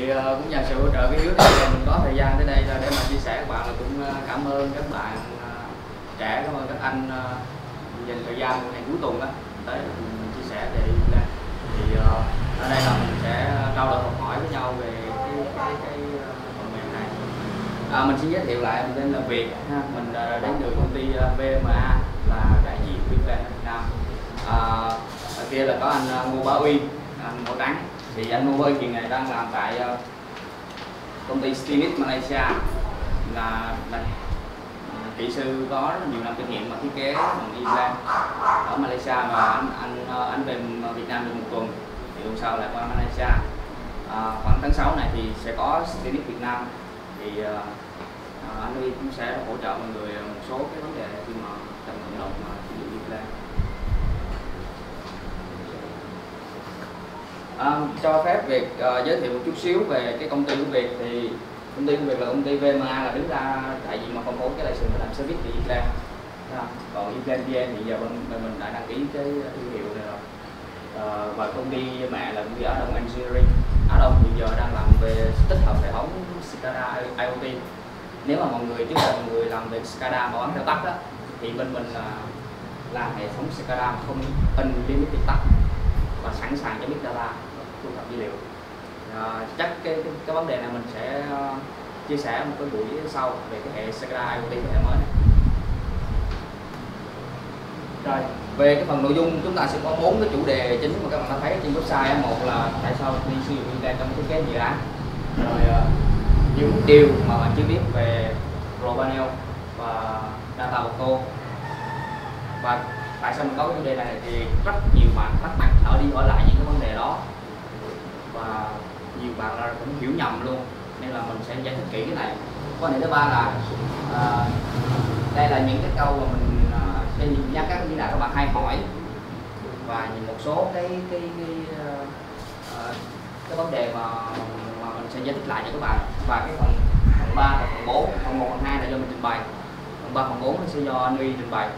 thì uh, cũng nhờ sự hỗ trợ cái dưới thì mình có thời gian tới đây là để mà chia sẻ các bạn là cũng ờ, cảm ơn các bạn uh, trẻ cảm ơn các anh uh, dành thời gian ngày cuối tuần đó tới mình chia sẻ về thì uh, ở đây là mình sẽ trao đổi học hỏi với nhau về cái cái cái phần mềm này. À, mình xin giới thiệu lại mình tên là Việt ha. mình uh, đến từ công ty VMA là đại diện Việt Nam. À, ở kia là có anh Ngô Bá Uy anh Ngô Trắng thì anh Ngô Bá Uy đang làm tại uh, công ty Stinit Malaysia. Là, là ờ, kỹ sư có rất nhiều năm kinh nghiệm mà thiết kế bằng Iran ở Malaysia mà anh anh ờ, anh về Việt Nam được một tuần thì hôm sau lại qua Malaysia. À, khoảng tháng 6 này thì sẽ có Stinit Việt Nam. Thì à, anh Huy cũng sẽ hỗ trợ mọi người một số cái vấn đề khi mà chậm cộng đồng mà sử dụng Iran À, cho phép việc uh, ờ, giới thiệu một chút xíu về cái công ty của Việt. Thì công ty của Việt là công ty VMA là đứng ra đại diện mà phân phối cái license để làm service thì Islam à, còn Islam VN thì giờ bên, bên mình đã đăng ký cái thương hiệu này rồi. À, và công ty mẹ là công ty Á Đông Engineering. Á Đông hiện giờ đang làm về tích hợp hệ thống SCADA IoT nếu mà mọi người trước là mọi người làm về SCADA mà bấm theo tắt đó thì bên mình là làm hệ thống SCADA không unlimited tắt và sẵn sàng cho biết data thu thập dữ liệu. À, chắc cái, cái cái vấn đề này mình sẽ ờ, chia sẻ một cái buổi sau về cái hệ SCADA IoT cái hệ mới này. Rồi về cái phần nội dung chúng ta sẽ có bốn cái chủ đề chính mà các bạn đã thấy trên website một là tại sao đi sử dụng Intel trong thiết kế dự án. Rồi ờ, những điều mà bạn chưa biết về Robanel Panel và Data Auto. Và tại sao mình có cái chủ đề này thì rất nhiều bạn thắc mắc ở đi hỏi lại những cái vấn đề đó nhiều bạn là cũng hiểu nhầm luôn. Nên là mình sẽ giải thích kỹ cái này. Quan điểm thứ ba là à, đây là những cái câu mà mình à, sẽ nhắc các như là các bạn hay hỏi. Và một số cái cái cái, uh, cái vấn đề mà mà mình sẽ giải thích lại cho các bạn. Và cái phần phần ba và phần bốn phần một phần hai là do mình trình bày. Phần ba phần bốn sẽ do anh Uy trình bày.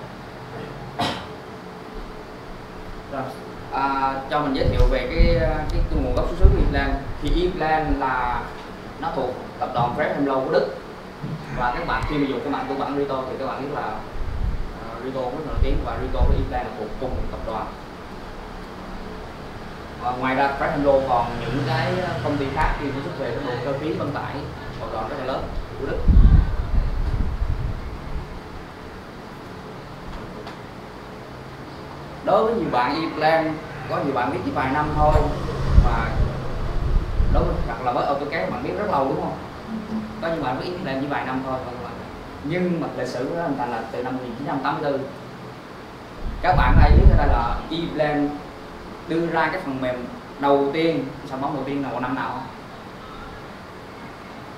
Rồi à, cho mình giới thiệu về cái cái, cái nguồn gốc xuất xứ của Implan thì Implan là nó thuộc tập đoàn Fred Hemlow của Đức. Và các bạn khi mà dùng cái mạng của bản Rito thì các bạn biết là uh, Rito rất nổi tiếng và Rito với Implan là thuộc cùng một tập đoàn. Và ngoài ra Fred Hemlow còn những cái công ty khác khi mà xuất về cái bộ cơ khí vận tải tập đoàn rất là lớn của Đức. Đối với nhiều bạn e-plan có nhiều bạn biết chỉ vài năm thôi và đối với hoặc là với AutoCAD bạn biết rất lâu, đúng không có nhiều bạn biết e-plan chỉ vài năm thôi bạn nhưng mà lịch sử của anh thành là từ năm 1984 các bạn ai biết đây là e-plan đưa ra cái phần mềm đầu tiên sản phẩm đầu tiên là vào năm nào không?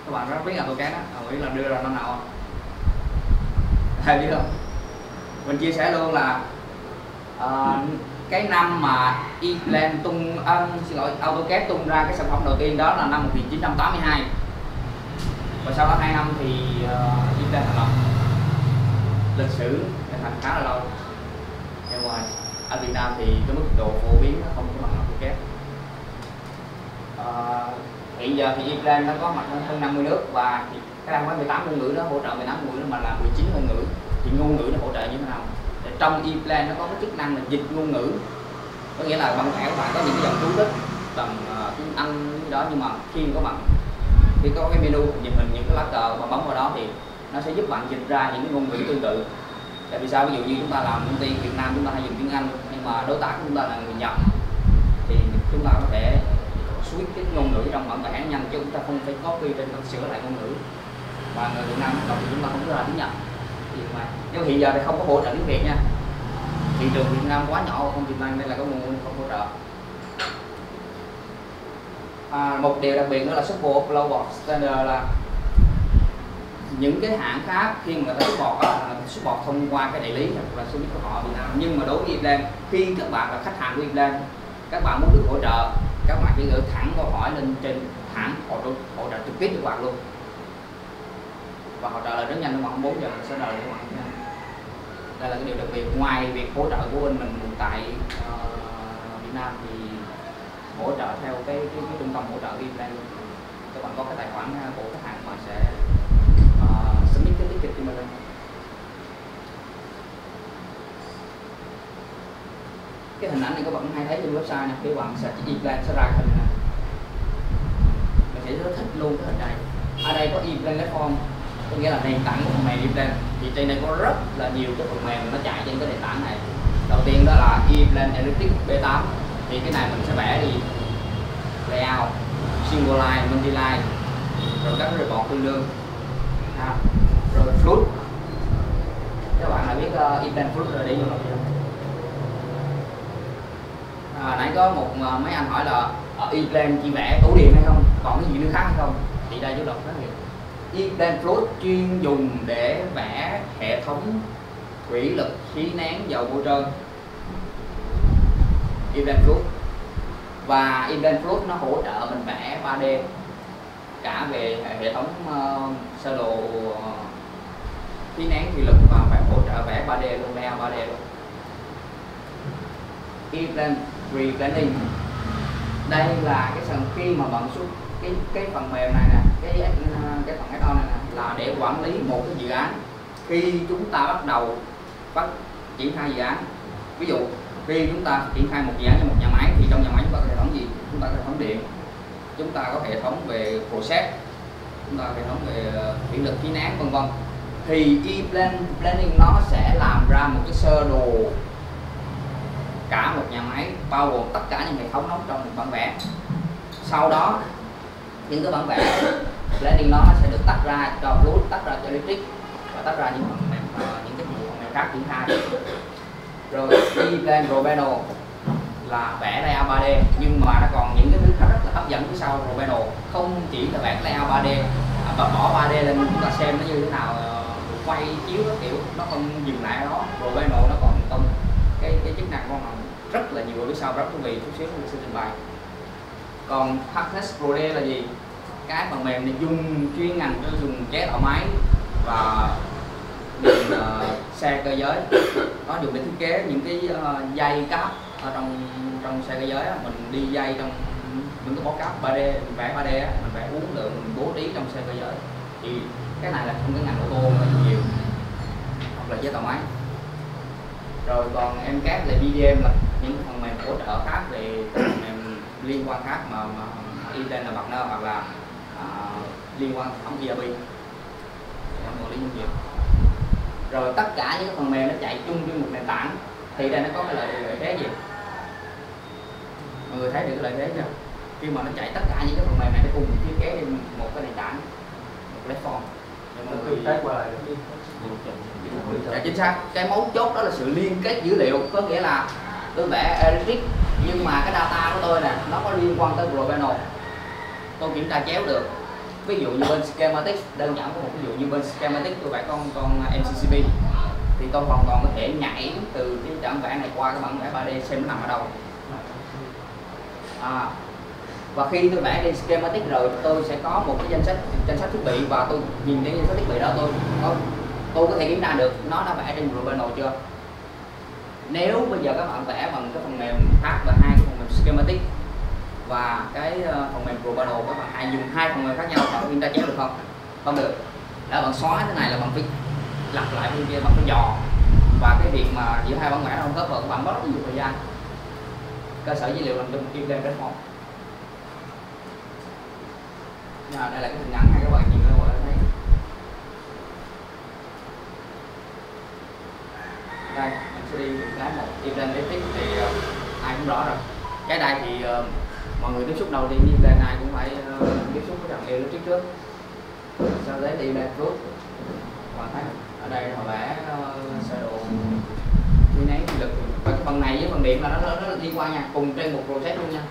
các bạn rất biết AutoCAD đó biết là đưa ra năm nào không? hay biết không mình chia sẻ luôn là uh, cái năm mà E-Plan tung uh, xin lỗi AutoCAD tung ra cái sản phẩm đầu tiên đó là năm 1982 và sau đó hai năm thì ờ, uh, E-Plan thành lập. Lịch sử thành khá là lâu. Nhưng mà ở Việt Nam thì cái mức độ phổ biến nó không có bằng AutoCAD. Uh, hiện giờ thì E-Plan nó có mặt hơn 50 nước và cái đang có 18 ngôn ngữ nó hỗ trợ 18 ngôn ngữ mà là 19 ngôn ngữ. Thì ngôn ngữ nó hỗ trợ như thế nào? Trong e-plan nó có cái chức năng là dịch ngôn ngữ. Có nghĩa là bằng thẻ của bạn có những cái dòng chú thích bằng uh, tiếng Anh đó nhưng mà khi có bạn khi có cái menu nhìn hình những cái lá cờ mà bấm vào đó thì nó sẽ giúp bạn dịch ra những cái ngôn ngữ tương tự. Tại vì sao? Ví dụ như chúng ta làm công ty Việt Nam chúng ta hay dùng tiếng Anh nhưng mà đối tác của chúng ta là người Nhật thì chúng ta có thể switch cái ngôn ngữ trong bản vẽ nhanh chứ chúng ta không phải copy trên sửa lại ngôn ngữ. Và người Việt Nam đọc thì chúng ta không có là tiếng Nhật nhưng hiện giờ thì không có hỗ trợ tiếng Việt nha. Thị trường Việt Nam quá nhỏ không tiềm năng nên là có nguồn không hỗ trợ. À, một điều đặc biệt nữa là support global standard là những cái hãng khác khi mà người ta support đó, là support thông qua cái đại lý hoặc là service của họ Việt Nam. Nhưng mà đối với Iran khi các bạn là khách hàng của Iran các bạn muốn được hỗ trợ các bạn chỉ gửi thẳng câu hỏi lên trên hãng hỗ trợ hỗ trợ trực tiếp cho bạn luôn và họ trả lời rất nhanh trong vòng 4 giờ sẽ trả lời các bạn nhanh đây là cái điều đặc biệt. Ngoài việc hỗ trợ của bên mình tại uh, Việt Nam thì hỗ trợ theo cái, cái, cái trung tâm hỗ trợ Implant các bạn có cái tài khoản ờ, của khách hàng mà sẽ uh, submit cái ticket cho mình lên cái hình ảnh này các bạn hay thấy trên website này khi bạn sẽ chỉ lên sẽ ra hình này mình sẽ rất thích luôn cái hình này. Ở đây có e-plan platform có nghĩa là nền tảng của phần mềm Implant thì trên đây có rất là nhiều cái phần mềm nó chạy trên cái nền tảng này. Đầu tiên đó là Implant analytics b8 thì cái này mình sẽ vẽ đi. Layout single line multi line rồi các report tương đương. À, rồi flood các bạn đã biết uh, implant flood rồi đi vô chưa à, nãy có một uh, mấy anh hỏi là ờ, ở implant chỉ vẽ tủ điện hay không? Còn cái gì nữa khác hay không? Thì đây chú đọc rất nhiều e-plan chuyên dùng để vẽ hệ thống thủy lực khí nén dầu bôi trơn. E-plan và e-plan nó hỗ trợ mình vẽ 3D cả về hệ thống uh, sơ đồ uh, khí nén thủy lực và phải hỗ trợ vẽ 3D luôn layout 3D luôn. E-plan đây là cái phần khi mà bạn xuất cái cái phần mềm này nè cái ờ, cái phần add này nè. Là để quản lý một cái dự án khi chúng ta bắt đầu bắt triển khai dự án. Ví dụ, khi chúng ta triển khai một dự án cho một nhà máy thì trong nhà máy chúng ta có hệ thống gì? Chúng ta có hệ thống điện. Chúng ta có hệ thống về process. Chúng ta có hệ thống về ờ, điện lực, khí nén, vân vân. Thì e-plan planning nó sẽ làm ra một cái sơ đồ. Cả một nhà máy, bao gồm tất cả những hệ thống đó trong một bản vẽ. Sau đó, những cái bản vẽ planning nó sẽ được tách ra cho fluid, tách ra cho electric và tách ra những phần mềm à, những cái phần mềm khác triển khai rồi e-plan Robeno là vẽ layout 3D nhưng mà nó còn những cái thứ khác rất là hấp dẫn phía sau Robeno không chỉ là vẽ layout 3D và bỏ 3D lên chúng ta xem nó như thế nào à, quay chiếu các kiểu. Nó không dừng lại ở đó. Robeno nó còn công cái cái chức năng của nó rất là nhiều ở phía sau. Rất thú vị, chút xíu mình sẽ trình bày. Còn Hardness Pro D là gì? Cái phần mềm này dùng chuyên ngành cho dùng chế tạo máy và dùng uh, ờ, xe cơ giới. Nó dùng để thiết kế những cái uh, dây cáp ở trong trong xe cơ giới á, mình đi dây trong những cái bó cáp 3D mình vẽ 3D á, mình vẽ uống lượng mình bố trí trong xe cơ giới. Thì cái này là trong cái ngành ô tô là nhiều hoặc là chế tạo máy. Rồi còn em cáp là BDM là những phần mềm hỗ trợ khác về phần mềm liên quan khác mà, mà Intel là partner hoặc là liên quan thống ERP em quản lý doanh nghiệp rồi tất cả những phần mềm nó chạy chung trên một nền tảng thì đây nó có cái lợi, lợi thế gì? Mọi người thấy được cái lợi thế chưa? Khi mà nó chạy tất cả những cái phần mềm này nó cùng thiết kế lên một cái nền tảng một platform để mọi người qua lại dạ, chính xác. Cái mấu chốt đó là sự liên kết dữ liệu có nghĩa là tôi vẽ Eric nhưng mà cái data của tôi nè nó có liên quan tới Global tôi kiểm tra chéo được ví dụ như bên schematic đơn giản có một ví dụ như bên schematic tôi vẽ con con à, MCCP thì tôi hoàn toàn có thể nhảy từ cái bản vẽ này qua cái bản vẽ 3D xem nó nằm ở đâu. À, và khi tôi vẽ đi schematic rồi tôi sẽ có một cái danh sách danh sách thiết bị và tôi nhìn đến danh sách thiết bị đó tôi có tôi có thể kiểm tra được nó đã vẽ trên Global chưa? Nếu bây giờ các bạn vẽ bằng cái phần mềm khác và hai cái phần mềm schematic và cái ờ, phần mềm Global các bạn. Hay dùng hai phần mềm khác nhau bạn in ra chéo được không? Không được. Đó bạn xóa thế này là bạn phải lặp lại bên kia bằng cái dò. Và cái việc mà giữa hai bản vẽ không khớp vào các bạn mất rất nhiều thời gian. Cơ sở dữ liệu nằm trong kim lên platform à, đây là cái hình ảnh hay các bạn nhìn các bạn thấy đây mình sẽ đi một cái một identity thì ờ, ai cũng rõ rồi. Cái đây thì uh, mọi người tiếp xúc đầu thì đi lên này cũng phải uh, tiếp xúc với thằng electric trước sau đấy đi lên trước và thấy ở đây họ vẽ uh, sơ đồ như nấy lực và phần này với phần điện là nó, nó, nó đi qua nha cùng trên một process luôn nha.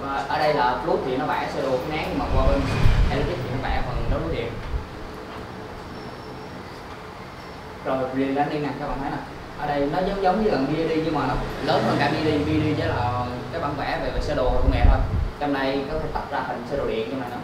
Và ở đây là plus thì nó vẽ sơ đồ cái nén nhưng mà qua bên electric thì nó vẽ phần đấu nối điện rồi liền đánh đi nè các bạn thấy nè ở đây nó giống giống như là BD nhưng mà nó lớn hơn cả BD BD chỉ là cái bản vẽ về, về sơ đồ công nghệ thôi. Trong này có thể tách ra thành sơ đồ điện nhưng mà nó